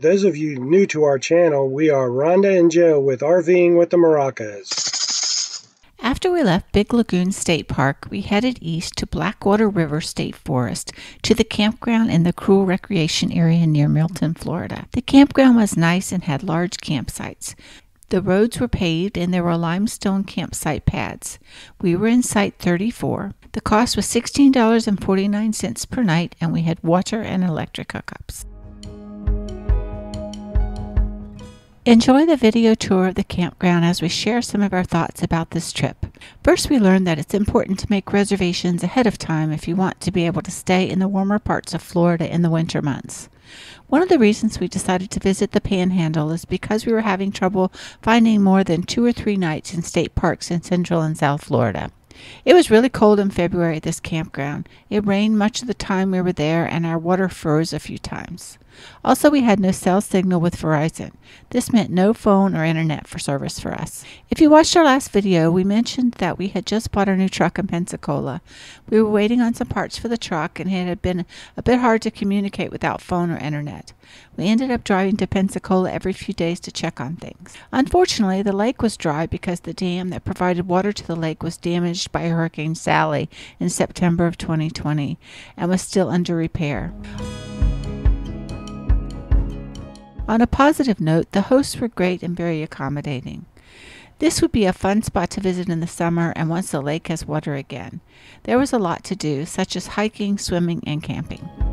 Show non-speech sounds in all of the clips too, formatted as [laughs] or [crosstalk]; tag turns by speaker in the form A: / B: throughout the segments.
A: Those of you new to our channel, we are Rhonda and Joe with RVing with the Moracas.
B: After we left Big Lagoon State Park, we headed east to Blackwater River State Forest to the campground in the Krul Recreation Area near Milton, Florida. The campground was nice and had large campsites. The roads were paved and there were limestone campsite pads. We were in Site 34. The cost was $16.49 per night and we had water and electric hookups. Enjoy the video tour of the campground as we share some of our thoughts about this trip. First, we learned that it's important to make reservations ahead of time if you want to be able to stay in the warmer parts of Florida in the winter months. One of the reasons we decided to visit the Panhandle is because we were having trouble finding more than two or three nights in state parks in Central and South Florida. It was really cold in February at this campground. It rained much of the time we were there, and our water froze a few times. Also, we had no cell signal with Verizon. This meant no phone or internet for service for us. If you watched our last video, we mentioned that we had just bought our new truck in Pensacola. We were waiting on some parts for the truck, and it had been a bit hard to communicate without phone or internet. We ended up driving to Pensacola every few days to check on things. Unfortunately, the lake was dry because the dam that provided water to the lake was damaged by Hurricane Sally in September of 2020 and was still under repair. On a positive note, the hosts were great and very accommodating. This would be a fun spot to visit in the summer and once the lake has water again. There was a lot to do, such as hiking, swimming, and camping.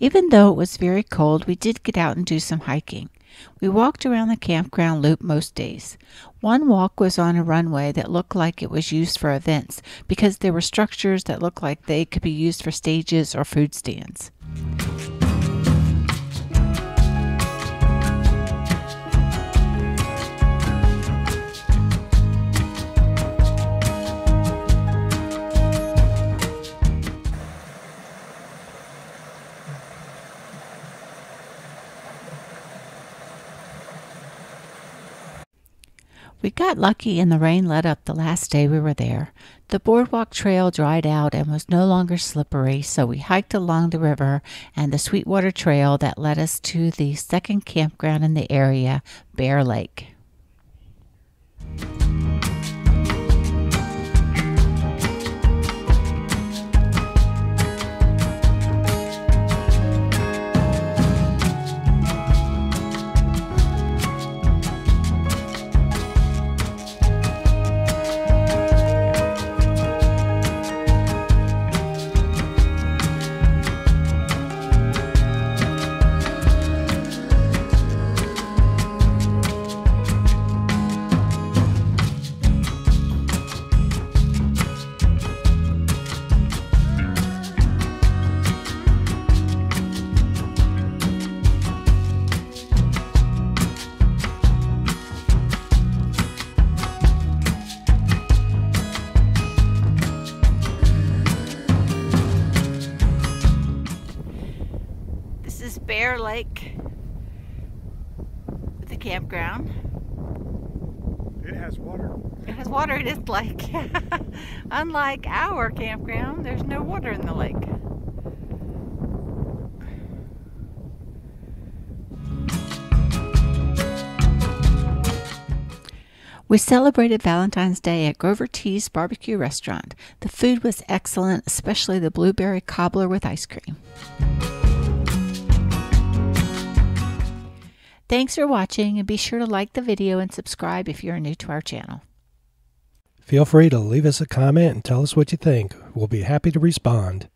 B: Even though it was very cold, we did get out and do some hiking. We walked around the campground loop most days. One walk was on a runway that looked like it was used for events because there were structures that looked like they could be used for stages or food stands. We got lucky and the rain let up the last day we were there. The boardwalk trail dried out and was no longer slippery, so we hiked along the river and the Sweetwater Trail that led us to the second campground in the area, Bear Lake. Bear Lake, with the campground.
A: It has water.
B: It has water in its lake. [laughs] Unlike our campground, there's no water in the lake. We celebrated Valentine's Day at Grover T's Barbecue Restaurant. The food was excellent, especially the blueberry cobbler with ice cream. Thanks for watching and be sure to like the video and subscribe if you're new to our channel.
A: Feel free to leave us a comment and tell us what you think. We'll be happy to respond.